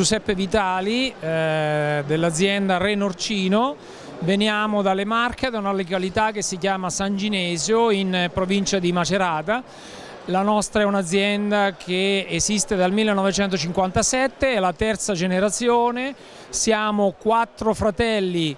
Giuseppe Vitali eh, dell'azienda Renorcino, veniamo dalle Marche, da una località che si chiama San Ginesio in provincia di Macerata. La nostra è un'azienda che esiste dal 1957, è la terza generazione, siamo quattro fratelli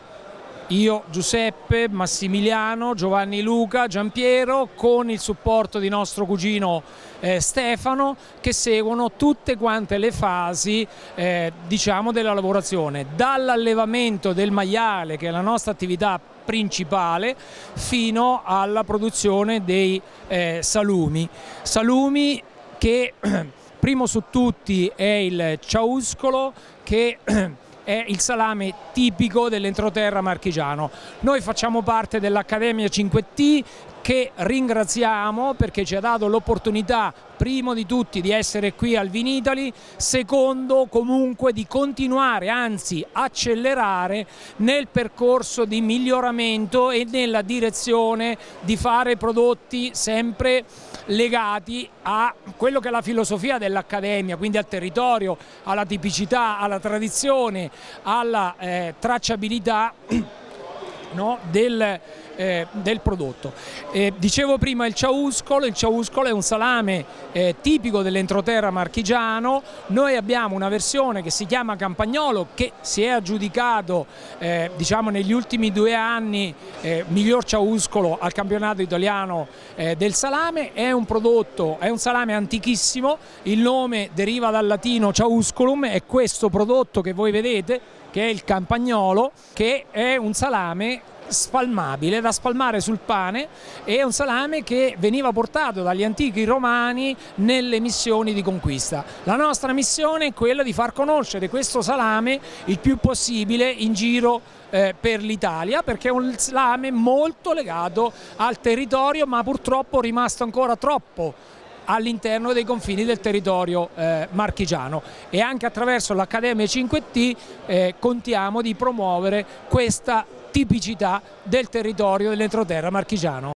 io, Giuseppe, Massimiliano, Giovanni Luca, Giampiero con il supporto di nostro cugino eh, Stefano che seguono tutte quante le fasi eh, diciamo della lavorazione. Dall'allevamento del maiale che è la nostra attività principale fino alla produzione dei eh, salumi. Salumi che primo su tutti è il ciauscolo che è il salame tipico dell'entroterra marchigiano. Noi facciamo parte dell'Accademia 5T che ringraziamo perché ci ha dato l'opportunità primo di tutti di essere qui al Vinitali, secondo comunque di continuare, anzi accelerare nel percorso di miglioramento e nella direzione di fare prodotti sempre legati a quello che è la filosofia dell'Accademia, quindi al territorio, alla tipicità, alla tradizione, alla eh, tracciabilità no, del, eh, del, prodotto. Eh, dicevo prima il ciauscolo, il ciauscolo è un salame eh, tipico dell'entroterra marchigiano, noi abbiamo una versione che si chiama campagnolo che si è aggiudicato eh, diciamo negli ultimi due anni eh, miglior ciauscolo al campionato italiano eh, del salame, è un prodotto, è un salame antichissimo, il nome deriva dal latino ciauscolum, è questo prodotto che voi vedete che è il campagnolo, che è un salame spalmabile da spalmare sul pane è un salame che veniva portato dagli antichi romani nelle missioni di conquista. La nostra missione è quella di far conoscere questo salame il più possibile in giro eh, per l'Italia perché è un salame molto legato al territorio ma purtroppo rimasto ancora troppo all'interno dei confini del territorio eh, marchigiano e anche attraverso l'Accademia 5T eh, contiamo di promuovere questa tipicità del territorio dell'entroterra marchigiano.